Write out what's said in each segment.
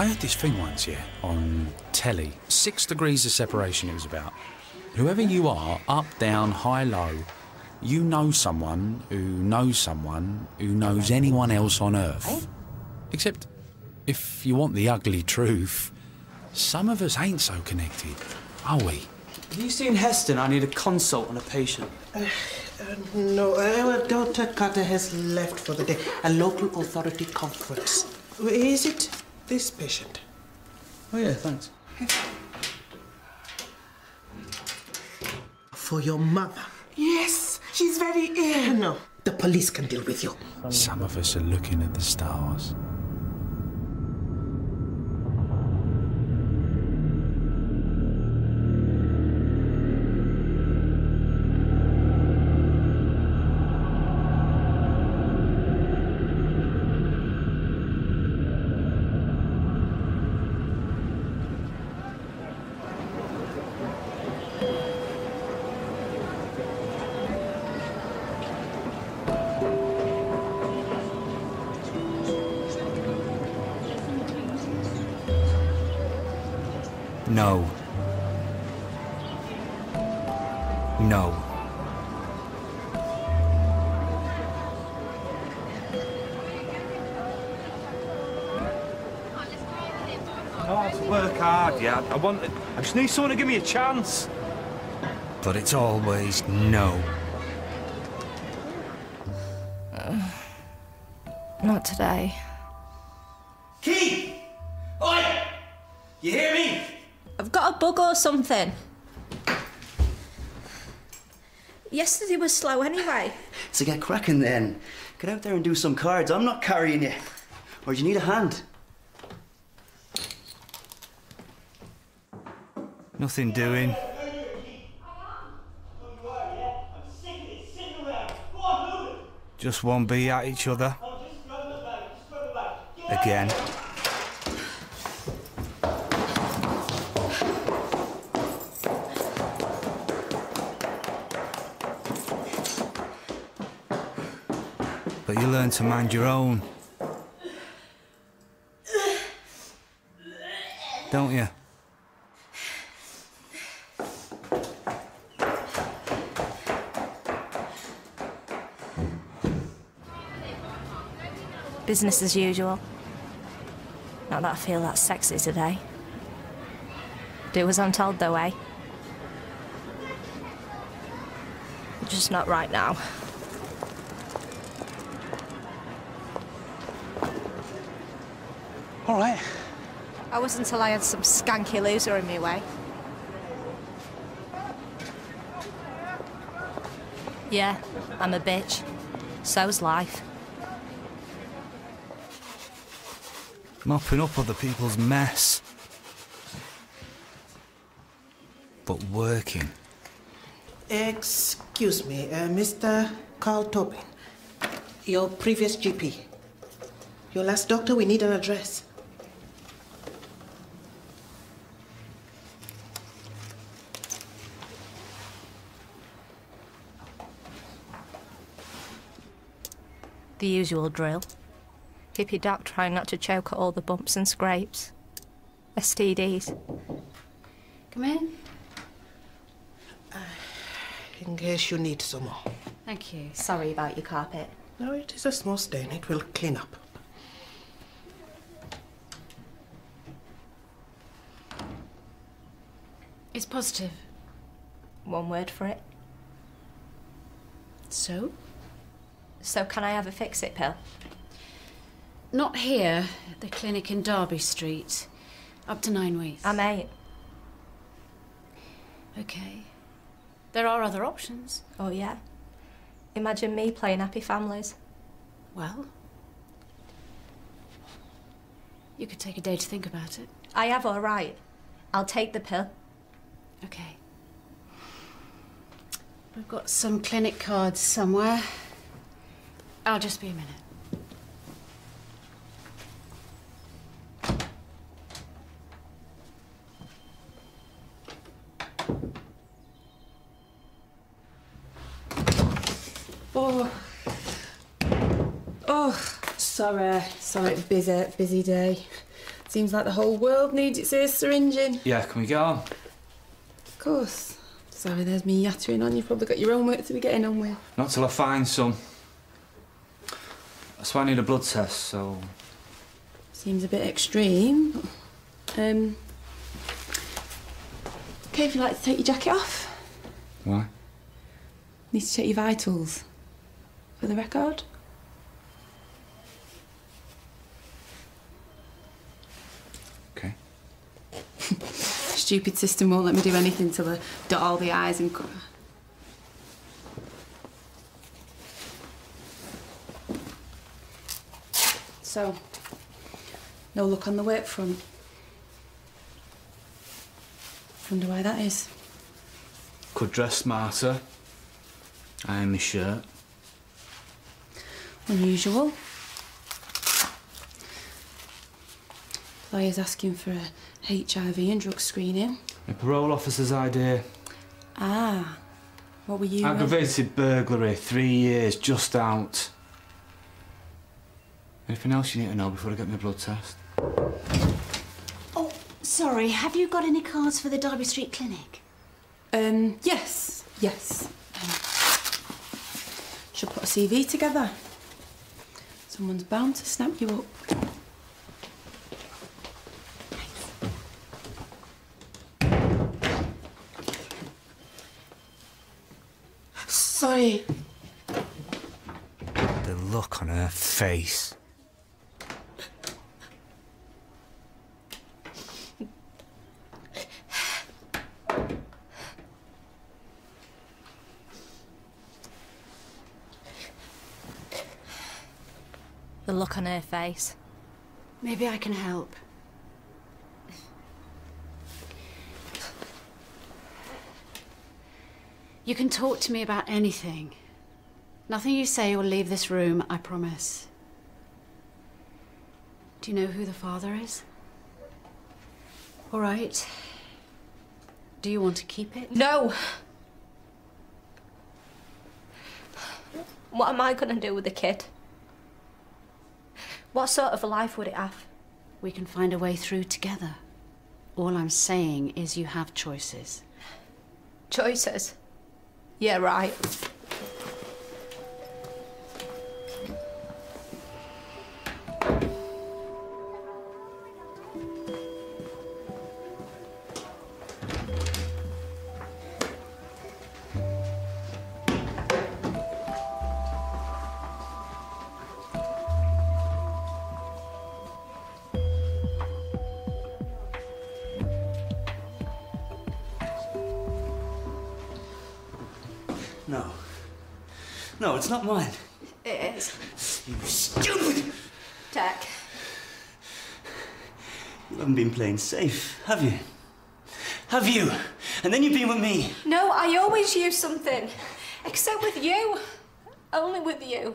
I heard this thing once, yeah, on telly. Six degrees of separation it was about. Whoever you are, up, down, high, low, you know someone who knows someone who knows anyone else on Earth. Except, if you want the ugly truth, some of us ain't so connected, are we? Have you seen Heston? I need a consult on a patient. Uh, no, our daughter Carter has left for the day. A local authority conference. Is it this patient? Oh, yeah, thanks. For your mother. Yes, she's very ill. No, the police can deal with you. Some of us are looking at the stars. No. No. I have to work hard, yeah. I want. I just need someone to give me a chance. But it's always no. Not today. Keith! Oi! You hear me? I've got a bug or something. Yesterday was slow anyway. So get cracking then. Get out there and do some cards. I'm not carrying you. Or do you need a hand? Nothing doing. Just won't be at each other. Again. Learn to mind your own. Don't you? Business as usual. Not that I feel that sexy today. Do as I'm told, though, eh? Just not right now. All right. I wasn't until I had some skanky loser in my way. Yeah, I'm a bitch. So's life. Mopping up other people's mess. But working. Excuse me, uh, Mr. Carl Tobin. Your previous GP. Your last doctor, we need an address. The usual drill. Hippie doc trying not to choke at all the bumps and scrapes. STDs. Come in. Uh, in case you need some more. Thank you. Sorry about your carpet. No, it is a small stain. It will clean up. It's positive. One word for it. So? So can I have a fix-it pill? Not here. The clinic in Derby Street. Up to nine weeks. I'm eight. Okay. There are other options. Oh, yeah? Imagine me playing Happy Families. Well, you could take a day to think about it. I have, all right. I'll take the pill. Okay. We've got some clinic cards somewhere. I'll just be a minute. Oh. Oh, sorry. Sorry, busy, busy day. Seems like the whole world needs its ears syringing. Yeah, can we get on? Of course. Sorry, there's me yattering on. You've probably got your own work to be getting on with. Not till I find some. That's why I need a blood test, so... Seems a bit extreme. Um. Okay, if you'd like to take your jacket off. Why? Need to check your vitals. For the record. Okay. Stupid system won't let me do anything till I dot all the I's and... So, no luck on the work front. Wonder why that is. Could dress smarter. Iron my shirt. Unusual. Lawyer's asking for a HIV and drug screening. My parole officer's idea. Ah, what were you? uh, Aggravated burglary, three years, just out. Anything else you need to know before I get my blood test? Oh, sorry, have you got any cards for the Derby Street Clinic? Um, yes, yes. Um, should put a CV together. Someone's bound to snap you up. Sorry. The look on her face. Look on her face. Maybe I can help. You can talk to me about anything. Nothing you say will leave this room, I promise. Do you know who the father is? All right. Do you want to keep it? No! What am I going to do with the kid? What sort of a life would it have? We can find a way through together. All I'm saying is you have choices. Choices? Yeah, right. It's not mine. It is. You stupid! Jack. You haven't been playing safe, have you? Have you? And then you've been with me. No, I always use something. Except with you. Only with you.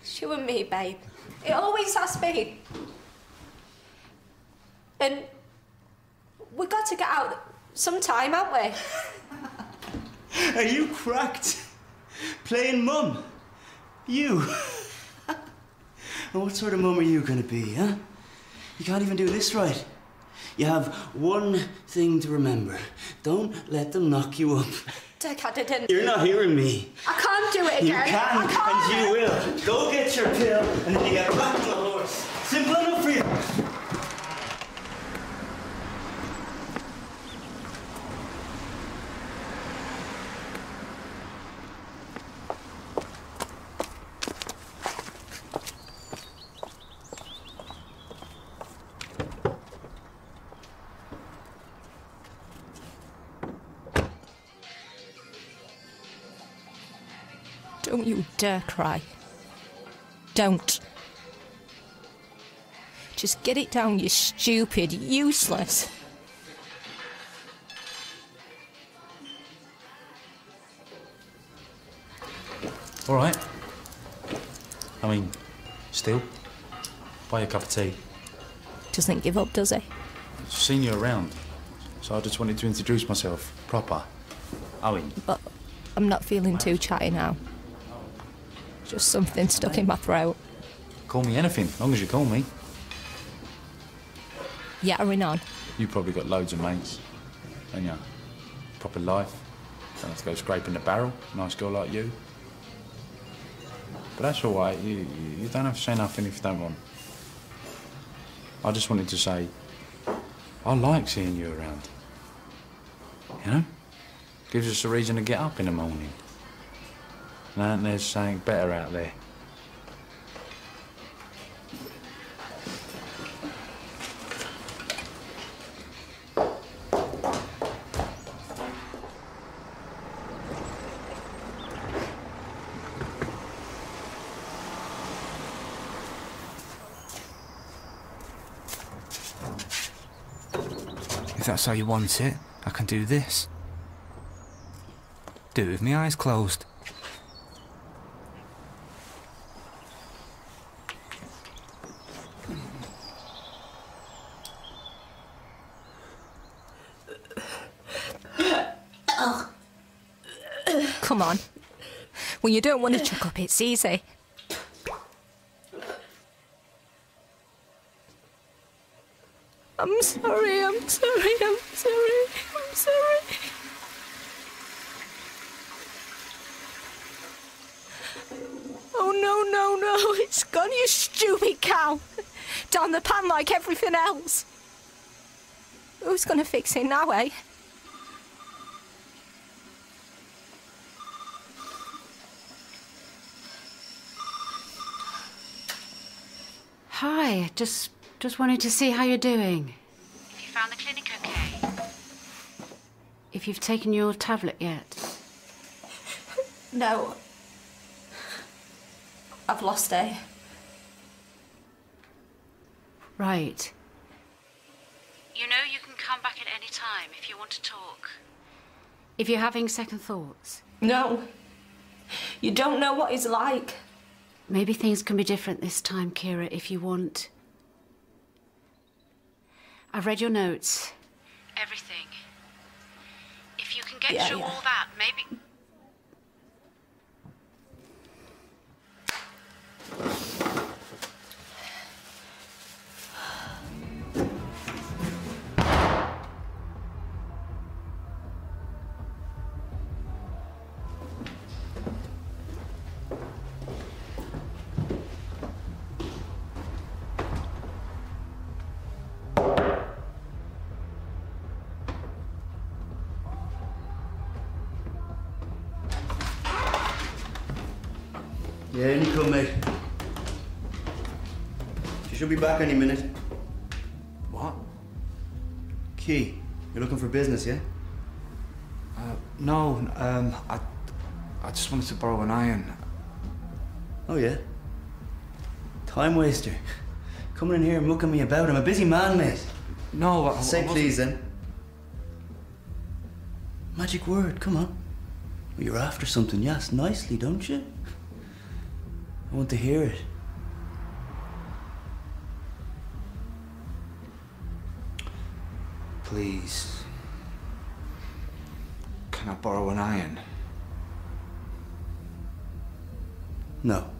It's you and me, babe. It always has been. And we've got to get out sometime, haven't we? Are you cracked? Playing mum? You? and what sort of mum are you gonna be, huh? You can't even do this right. You have one thing to remember. Don't let them knock you up. Dick, I didn't. You're not hearing me. I can't do it You again. can, I can't. and you will. Go get your pill, and then you get back on the horse. Simple enough for you. Don't you dare cry. Don't. Just get it down, you stupid, useless. All right. I mean, still. Buy a cup of tea. Doesn't give up, does he? Seen you around, so I just wanted to introduce myself proper. Owen. But I'm not feeling too chatty now. Just something stuck in my throat. Call me anything, as long as you call me. yattering on. You probably got loads of mates, and you proper life. Don't have to go scraping the barrel. Nice girl like you. But that's all right. You, you, you don't have to say nothing if you don't want. I just wanted to say, I like seeing you around. You know? Gives us a reason to get up in the morning. Now there's something better out there. If that's how you want it, I can do this. Do it with my eyes closed. Come on. When you don't want to chuck up, it's easy. I'm sorry, I'm sorry, I'm sorry, I'm sorry. Oh no, no, no, it's gone, you stupid cow. Down the pan like everything else. Who's gonna fix it now, eh? Hi, just just wanted to see how you're doing. If you found the clinic okay? If you've taken your tablet yet? No. I've lost it. Right. You know you can come back at any time if you want to talk. If you're having second thoughts. No. You don't know what he's like. Maybe things can be different this time, Kira, if you want. I've read your notes. Everything. If you can get Yeah, through yeah. all that, maybe. Yeah, in you come, mate. She should be back any minute. What? Key, you're looking for business, yeah? Uh, no, um, I, I just wanted to borrow an iron. Oh, yeah? Time waster. Coming in here and mucking me about. I'm a busy man, mate. No, I, I Say wasn't- please then. Magic word, come on. Well, you're after something, yes, nicely, don't you? I want to hear it. Please. Can I borrow an iron? No.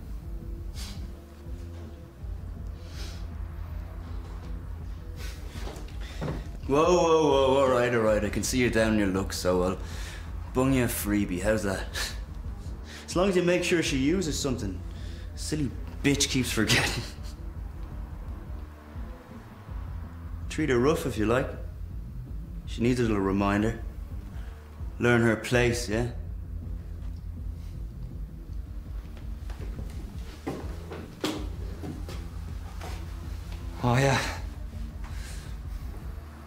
Whoa, whoa, whoa, all right, all right. I can see you're down your luck, so I'll bung you a freebie. How's that? As long as you make sure she uses something. Silly bitch keeps forgetting. Treat her rough if you like. She needs a little reminder. Learn her place, yeah? Oh, yeah.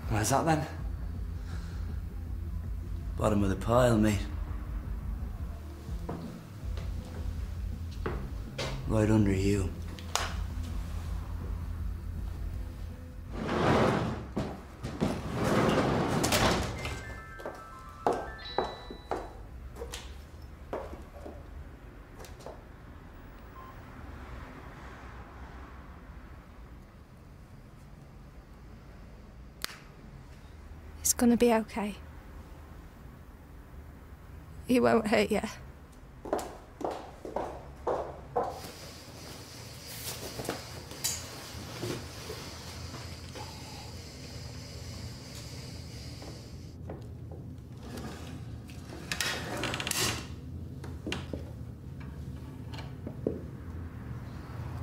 Where's that then? Bottom of the pile, mate. Right under you. It's gonna be okay. He won't hurt you.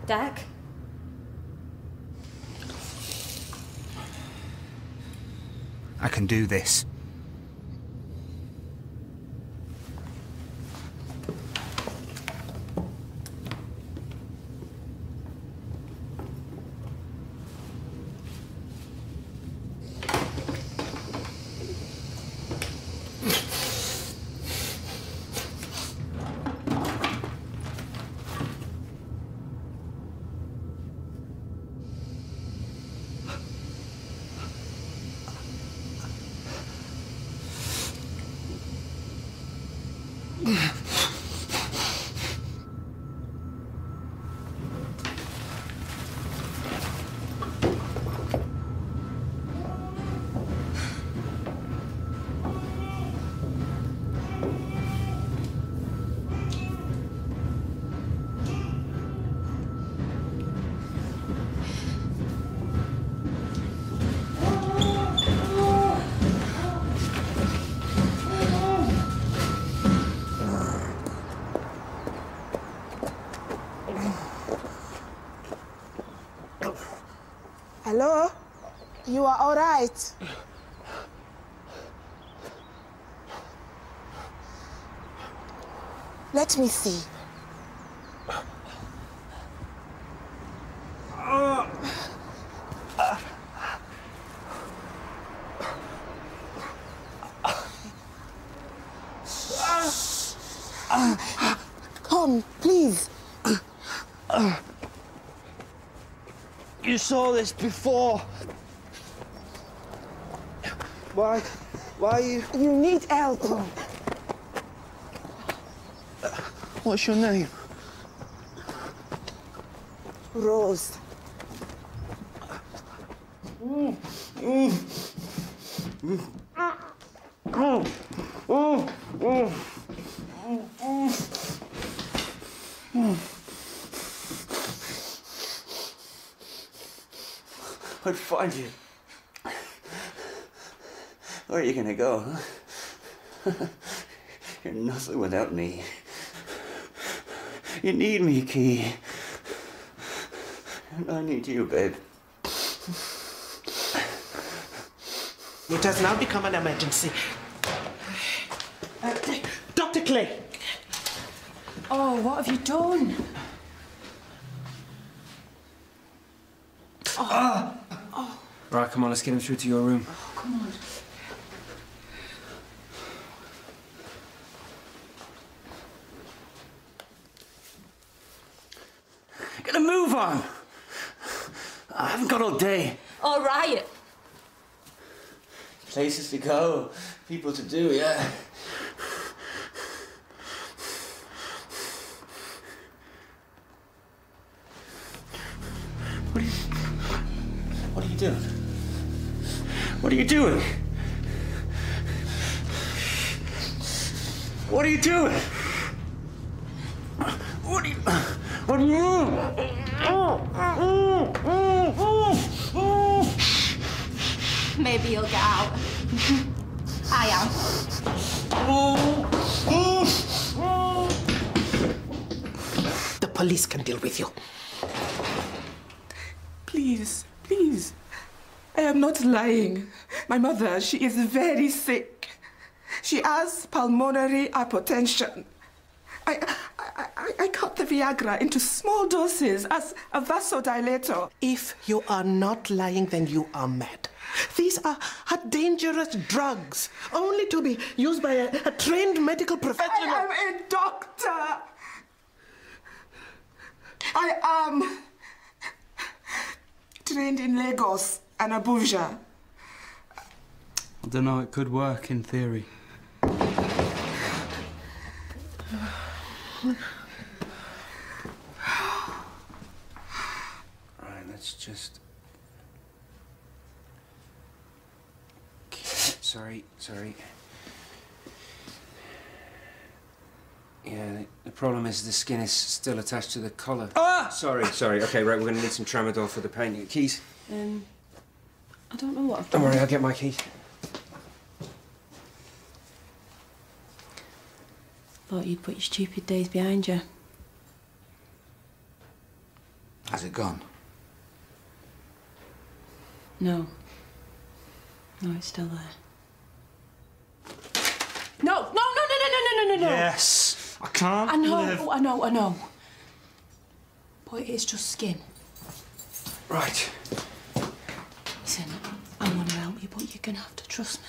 Deck? I can do this. You are all right? Let me see. Come, please. You saw this before. Why? Why you? You need help. What's your name? Rose. I'd find you. Where are you gonna go? Huh? You're nothing without me. You need me, Key. And I need you, babe. It has now become an emergency. Uh, Dr. Clay. Oh, what have you done? Right, come on, let's get him through to your room. Oh, Come on. Get a move on! I haven't got all day. All right. Places to go, people to do, yeah. What are you. What are you doing? What are you doing? What are you doing? What are you. What are you. Maybe you'll get out. I am. The police can deal with you. Please, please. I am not lying. My mother, she is very sick. She has pulmonary hypertension. I, I, I, I cut the Viagra into small doses as a vasodilator. If you are not lying, then you are mad. These are, are dangerous drugs, only to be used by a, a trained medical professional. I am a doctor. I am trained in Lagos and Abuja. I don't know, it could work in theory. Right, let's just. Sorry, sorry. Yeah, the, the problem is the skin is still attached to the collar. Ah! Sorry, sorry. Okay, right, we're gonna need some tramadol for the pain. Keys? Um, I don't know what I've Don't worry, I'll get my keys. Thought you'd put your stupid days behind you. Has it gone? No. No, it's still there. No, no, no, no, no, no. Yes. I can't I know, live. I know, I know. But it is just skin. Right. Listen, I want to help you, but you're going to have to trust me.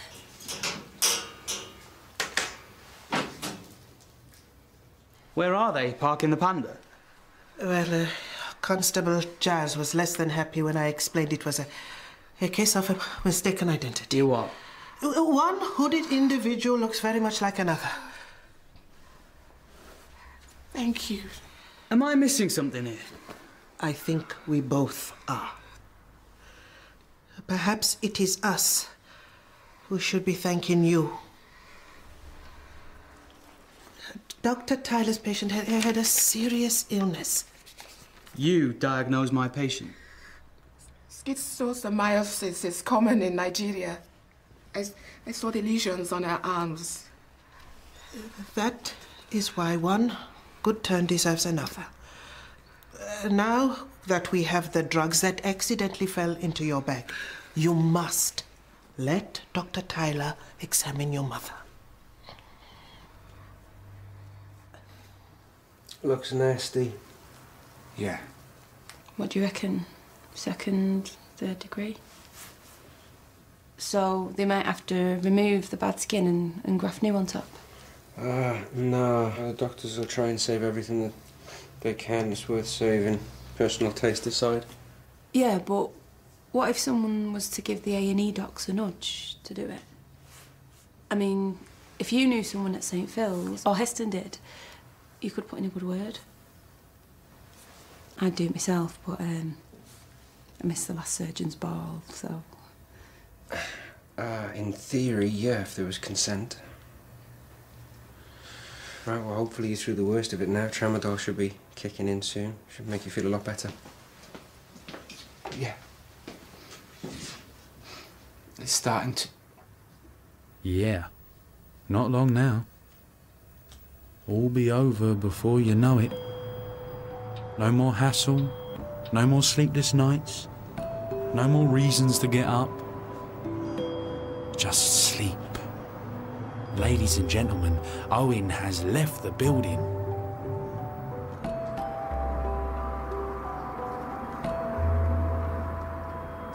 Where are they, parking the Panda? Well, uh, Constable Jazz was less than happy when I explained it was a, a case of a mistaken identity. You what? Uh, One hooded individual looks very much like another. Thank you. Am I missing something here? I think we both are. Perhaps it is us who should be thanking you. Dr. Tyler's patient had, had a serious illness. You diagnosed my patient. Schistosomiasis is common in Nigeria. I, I saw the lesions on her arms. That is why one good turn deserves another. Uh, now that we have the drugs that accidentally fell into your bag, you must let Dr. Tyler examine your mother. Looks nasty. Yeah. What do you reckon? Second, third degree? So they might have to remove the bad skin and, and graft new on top. Ah, no. The doctors will try and save everything that they can. It's worth saving. Personal taste aside. Yeah, but what if someone was to give the A&E docs a nudge to do it? I mean, if you knew someone at St Phil's, or Heston did, you could put in a good word. I'd do it myself, but um, I missed the last surgeon's ball, so... Ah, in theory, yeah, if there was consent. Right, well, hopefully you're through the worst of it now. Tramadol should be kicking in soon. Should make you feel a lot better. Yeah. It's starting to. Yeah. Not long now. All be over before you know it. No more hassle. No more sleepless nights. No more reasons to get up. Just sleep. Ladies and gentlemen, Owen has left the building.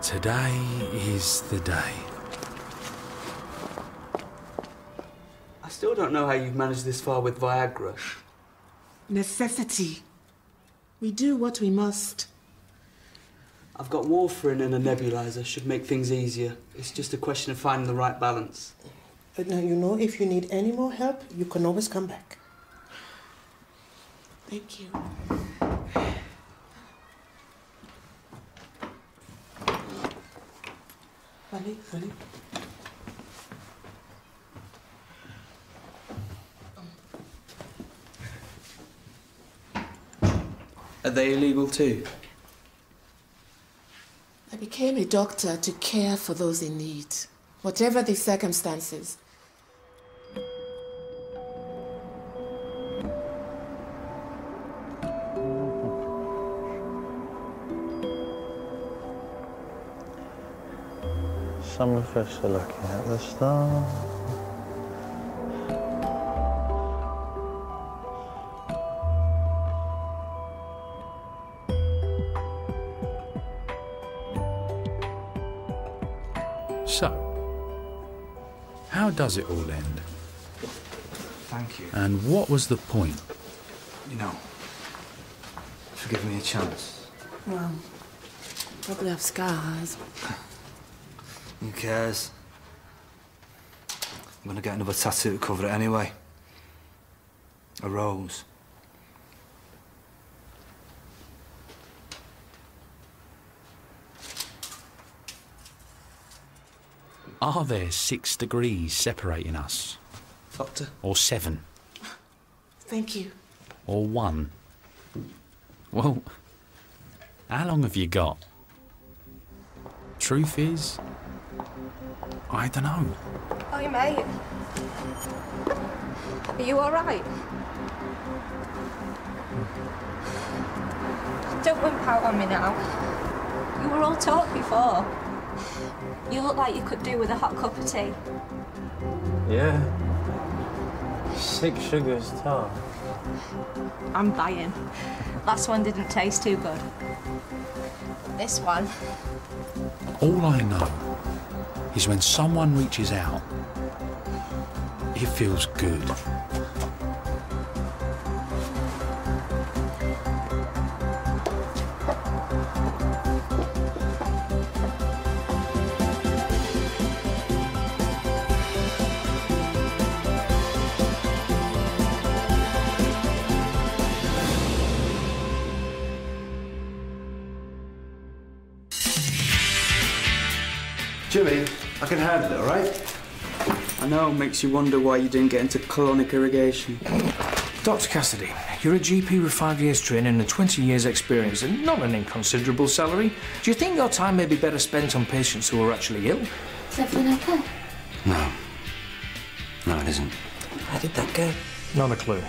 Today is the day. I still don't know how you've managed this far with Viagra. Necessity. We do what we must. I've got warfarin and a nebulizer. Should make things easier. It's just a question of finding the right balance. But now you know if you need any more help, you can always come back. Thank you. Honey, honey. Are they illegal too? I became a doctor to care for those in need, whatever the circumstances. Some of us are looking at the stars. How does it all end? Thank you. And what was the point? You know, for giving me a chance. Well, probably have scars. Who cares? I'm gonna get another tattoo to cover it anyway. A rose. Are there six degrees separating us? Doctor? Or seven? Thank you. Or one? Well, how long have you got? Truth is, I don't know. Hi, mate. Are you all right? Don't wimp out on me now. You were all talk before. You look like you could do with a hot cup of tea. Yeah. Six sugars tough. I'm buying. Last one didn't taste too good. This one. All I know is when someone reaches out, it feels good. Jimmi, I can handle it, all right? I know, it makes you wonder why you didn't get into colonic irrigation. Dr. Cassidy, you're a GP with five years training and 20 years experience and not an inconsiderable salary. Do you think your time may be better spent on patients who are actually ill? Is everything okay? No. No, it isn't. How did that go? Not a clue.